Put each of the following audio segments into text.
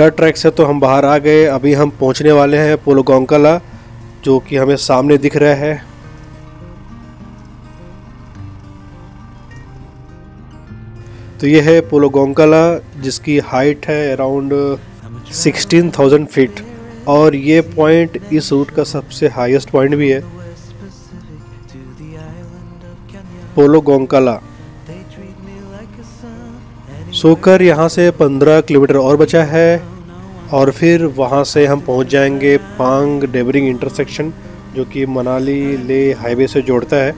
डर ट्रैक से तो हम बाहर आ गए। अभी हम पहुँचने वाले हैं पोलो गोंकला जो कि हमें सामने दिख रहा है। तो ये है पोलो गोंकला जिसकी हाइट है अराउंड 16,000 फीट और ये पॉइंट इस रूट का सबसे हाईएस्ट पॉइंट भी है। पोलो गोंकला सोकर यहाँ से 15 किलोमीटर और बचा है। और फिर वहाँ से हम पहुँच जाएँगे पांग डेबरिंग इंटरसेक्शन जो कि मनाली ले हाईवे से जोड़ता है.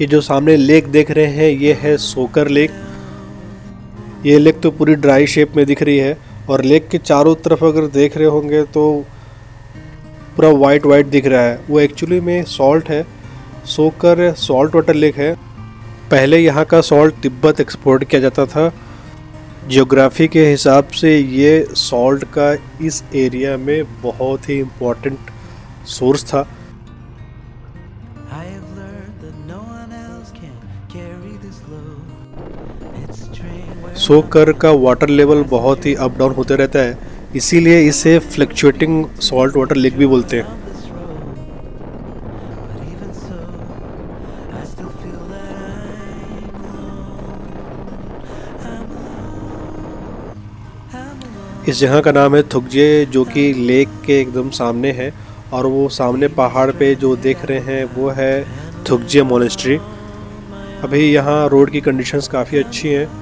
ये जो सामने लेक देख रहे हैं ये है सोकर लेक ये लेक तो पूरी ड्राई शेप में दिख रही है और लेक के चारों तरफ़ अगर देख रहे होंगे तो पूरा वाइट वाइट दिख रहा है। वो एक्चुअली में सॉल्ट है। सोकर सॉल्ट वाटर लेक है। पहले यहाँ का सॉल्ट तिब्बत एक्सपोर्ट किया जाता था। जियोग्राफी के हिसाब से ये सॉल्ट का इस एरिया में बहुत ही इम्पोर्टेंट सोर्स था। सोकर का वाटर लेवल बहुत ही अप डाउन होते रहता है। इसीलिए इसे फ्लक्चुएटिंग सॉल्ट वाटर लेक भी बोलते हैं. इस जगह का नाम है थुकजे जो कि लेक के एकदम सामने है, और वो सामने पहाड़ पे जो देख रहे हैं, वो है थुकजे मोनेस्ट्री अभी यहाँ रोड की कंडीशंस काफ़ी अच्छी हैं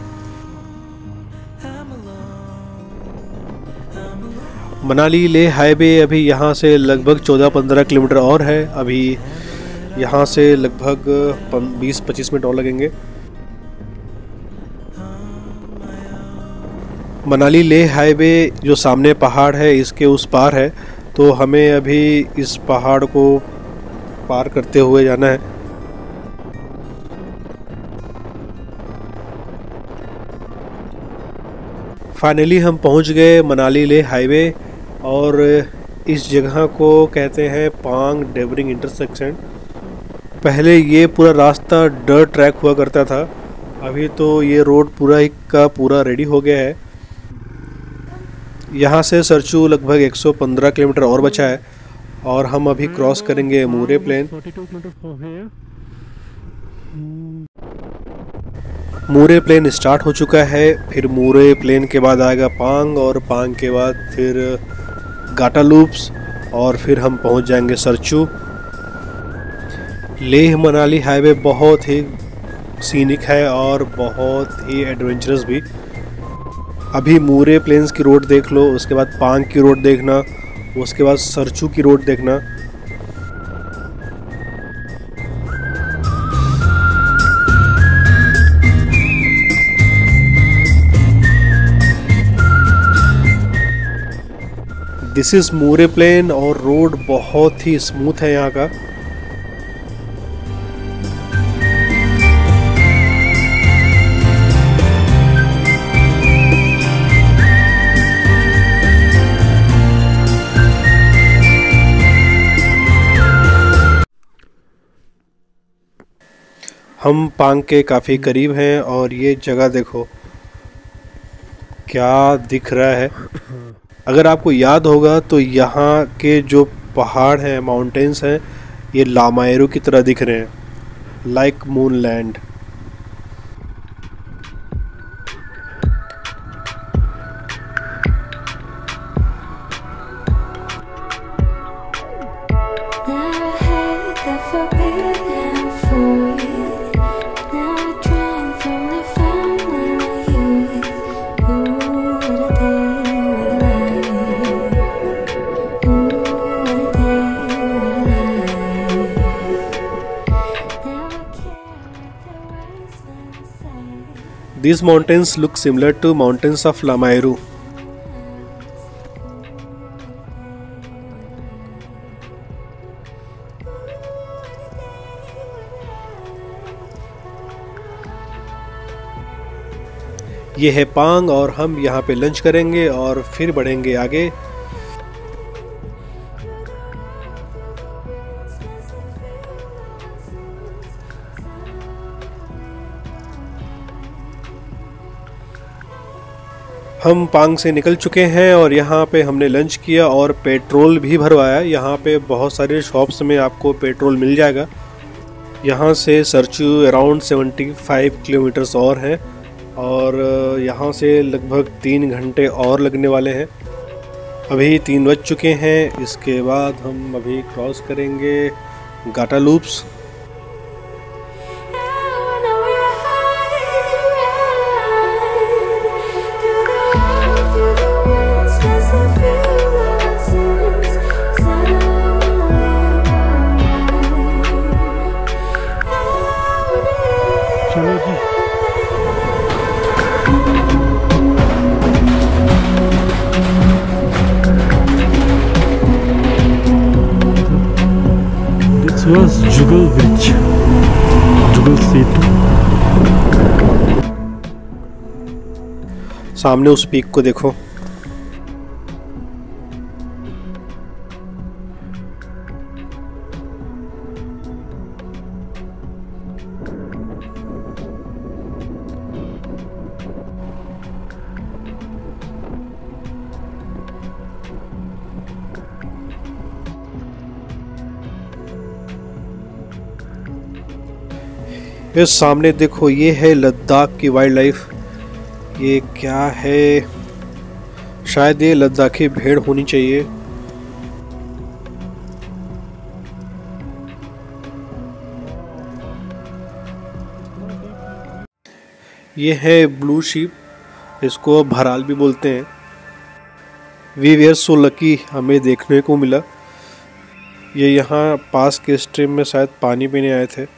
मनाली ले हाईवे अभी यहाँ से लगभग 14-15 किलोमीटर और है। अभी यहाँ से लगभग 20-25 मिनट और लगेंगे। मनाली ले हाईवे जो सामने पहाड़ है, इसके उस पार है। तो हमें अभी इस पहाड़ को पार करते हुए जाना है। फाइनली हम पहुँच गए मनाली ले हाईवे। और इस जगह को कहते हैं पांग डेबरिंग इंटरसेक्शन। पहले ये पूरा रास्ता डर ट्रैक हुआ करता था। अभी तो ये रोड पूरा ही का पूरा रेडी हो गया है। यहाँ से सरचू लगभग 115 किलोमीटर और बचा है और हम अभी क्रॉस करेंगे More plain More plain start हो चुका है, फिर मूरे प्लेन के बाद आएगा पांग और पांग के बाद फिर गाटा लूप्स और फिर हम पहुँच जाएँगे सरचू लेह मनाली हाईवे बहुत ही सीनिक है और बहुत ही एडवेंचरस भी। अभी मूरे प्लेन्स की रोड देख लो, उसके बाद पांग की रोड देखना, उसके बाद सरचू की रोड देखना। दिस इज़ मूरे प्लेन और रोड बहुत ही स्मूथ है यहाँ का। हम पांग के काफ़ी करीब हैं और ये जगह देखो, क्या दिख रहा है। अगर आपको याद होगा तो यहाँ के जो पहाड़ हैं माउंटेंस हैं, ये लामायरू की तरह दिख रहे हैं like moon land These mountains look similar to mountains of Lamayru. ये है पांग और हम यहाँ पे लंच करेंगे और फिर बढ़ेंगे आगे हम पांग से निकल चुके हैं और यहाँ पे हमने लंच किया और पेट्रोल भी भरवाया। यहाँ पे बहुत सारे शॉप्स में आपको पेट्रोल मिल जाएगा। यहाँ से सरचू अराउंड 75 किलोमीटर्स और हैं और यहाँ से लगभग तीन घंटे और लगने वाले हैं। अभी तीन बज चुके हैं। इसके बाद हम अभी क्रॉस करेंगे Gata loops was Jugal Bridge. Jugal Setu. सामने उस पीक को देखो ये सामने देखो, ये है लद्दाख की वाइल्ड लाइफ ये क्या है? शायद ये लद्दाखी भेड़ होनी चाहिए। ये है ब्लू शीप इसको भराल भी बोलते हैं। वी वेयर सो लकी हमें देखने को मिला। ये यहाँ पास के स्ट्रीम में शायद पानी पीने आए थे।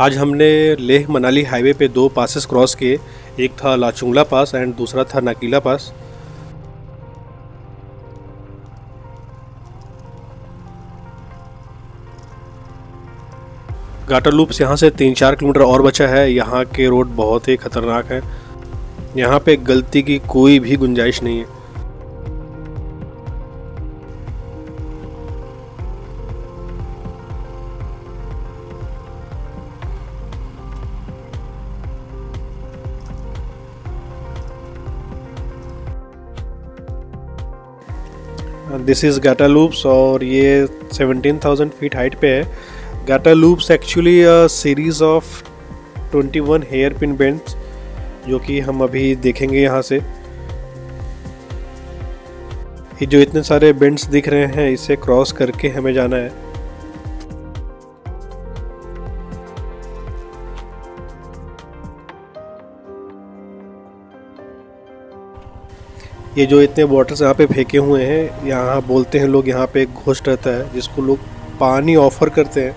आज हमने लेह मनाली हाईवे पे दो पासेस क्रॉस किए। एक था लाचुंगला पास एंड दूसरा था नकीला पास गाटर लूप्स यहाँ से तीन चार किलोमीटर और बचा है। यहाँ के रोड बहुत ही खतरनाक है। यहाँ पे गलती की कोई भी गुंजाइश नहीं है। दिस इज़ गाटा लूप्स और ये 17,000 फीट हाइट पे है। Gata loops actually series of 21 hairpin bends जो कि हम अभी देखेंगे यहाँ से। ये जो इतने सारे बेंड्स दिख रहे हैं इसे क्रॉस करके हमें जाना है। ये जो इतने बॉटल्स यहाँ पे फेंके हुए हैं, यहाँ बोलते हैं लोग यहाँ पे एक घोष्ट रहता है, जिसको लोग पानी ऑफ़र करते हैं।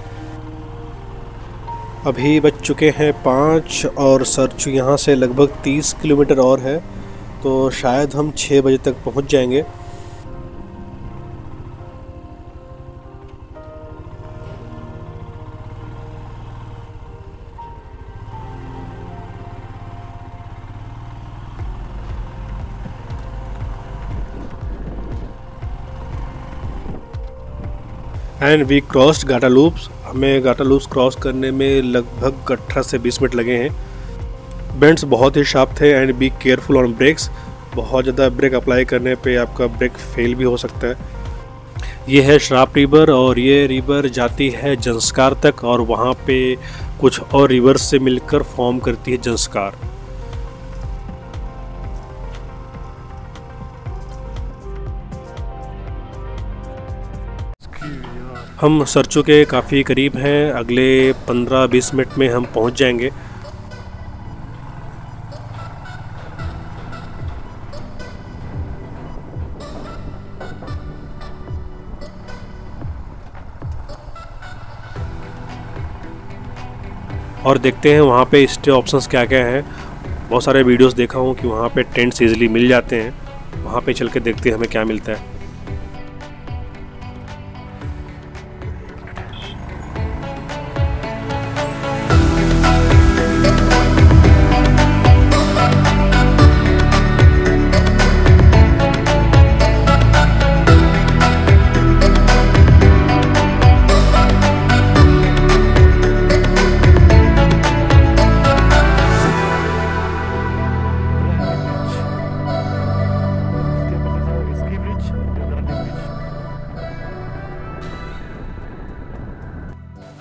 अभी बच चुके हैं पाँच और सरचू यहाँ से लगभग तीस किलोमीटर और है तो शायद हम छः बजे तक पहुँच जाएँगे। And we crossed Gata loops हमें गाटा लूप्स क्रॉस करने में लगभग 18 से 20 मिनट लगे हैं। बेंड्स बहुत ही शार्प थे and be careful on brakes बहुत ज़्यादा ब्रेक अप्लाई करने पे आपका ब्रेक फेल भी हो सकता है। ये है श्राप रिवर और ये रिवर जाती है जंस्कार तक और वहाँ पे कुछ और रिवर्स से मिलकर फॉर्म करती है जंस्कार हम सरचू के काफ़ी करीब हैं। अगले 15-20 मिनट में हम पहुँच जाएँगे। और देखते हैं वहाँ पे स्टे ऑप्शंस क्या क्या हैं। बहुत सारे वीडियोस देखा हूँ कि वहाँ पे टेंट्स इजीली मिल जाते हैं। वहाँ पे चल के देखते हैं हमें क्या मिलता है।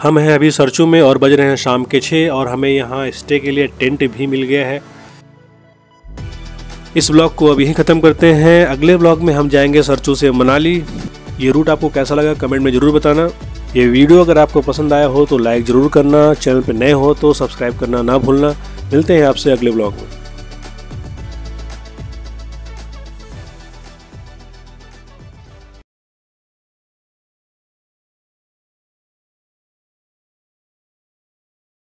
हम हैं अभी सरचू में और बज रहे हैं शाम के छः और हमें यहाँ स्टे के लिए टेंट भी मिल गया है। इस ब्लॉग को अभी ही ख़त्म करते हैं। अगले ब्लॉग में हम जाएँगे सरचू से मनाली। ये रूट आपको कैसा लगा कमेंट में ज़रूर बताना। ये वीडियो अगर आपको पसंद आया हो तो लाइक ज़रूर करना। चैनल पर नए हो तो सब्सक्राइब करना ना भूलना। मिलते हैं आपसे अगले ब्लॉग में।